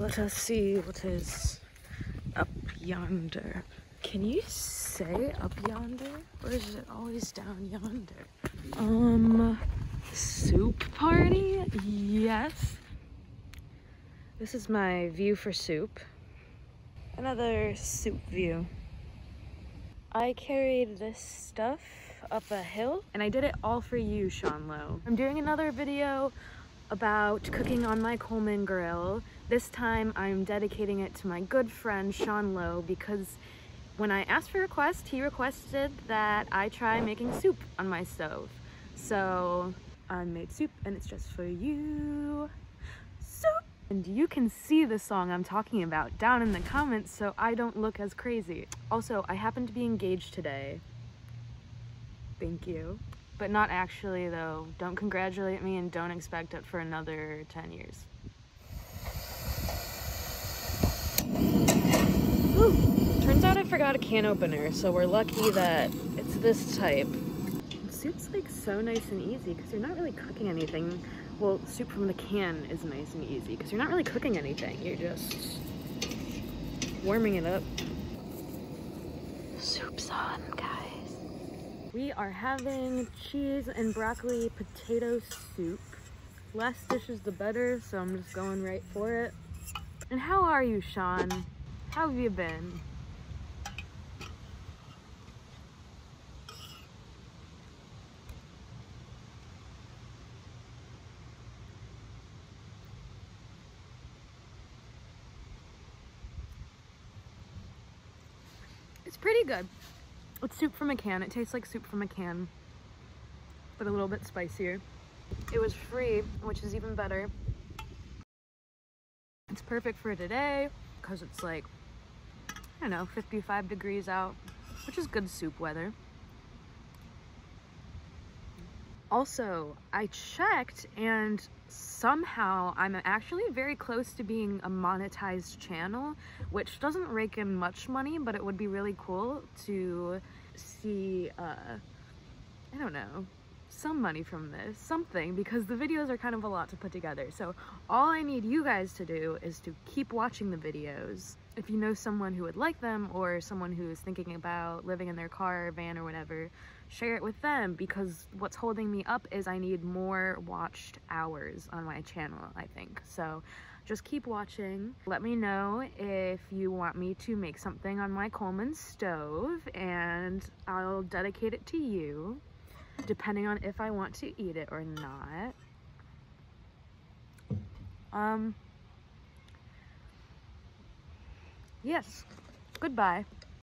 Let us see what is up yonder. Can you say up yonder? Or is it always down yonder? Um, soup party? Yes. This is my view for soup. Another soup view. I carried this stuff up a hill and I did it all for you, Sean Lowe. I'm doing another video about cooking on my Coleman grill. This time I'm dedicating it to my good friend Sean Lowe because when I asked for a request, he requested that I try making soup on my stove. So I made soup and it's just for you. Soup! And you can see the song I'm talking about down in the comments so I don't look as crazy. Also, I happen to be engaged today. Thank you. But not actually though. Don't congratulate me and don't expect it for another 10 years. Ooh, turns out I forgot a can opener, so we're lucky that it's this type. Soup's like so nice and easy because you're not really cooking anything. Well, soup from the can is nice and easy because you're not really cooking anything. You're just warming it up. Soup's on, guys. We are having cheese and broccoli potato soup. Less dishes the better, so I'm just going right for it. And how are you, Sean? How have you been? It's pretty good. It's soup from a can. It tastes like soup from a can, but a little bit spicier. It was free, which is even better. It's perfect for today because it's like, I don't know, 55 degrees out, which is good soup weather. Also, I checked and somehow I'm actually very close to being a monetized channel, which doesn't rake in much money, but it would be really cool to see, uh, I don't know, some money from this, something, because the videos are kind of a lot to put together. So all I need you guys to do is to keep watching the videos. If you know someone who would like them or someone who is thinking about living in their car or van or whatever, share it with them because what's holding me up is I need more watched hours on my channel, I think. So just keep watching. Let me know if you want me to make something on my Coleman stove and I'll dedicate it to you depending on if I want to eat it or not. Um, yes, goodbye.